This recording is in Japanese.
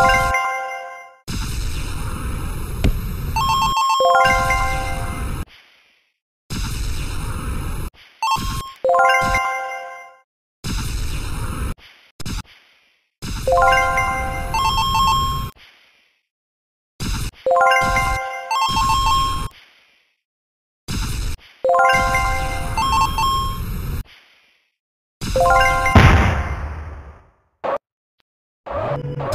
you you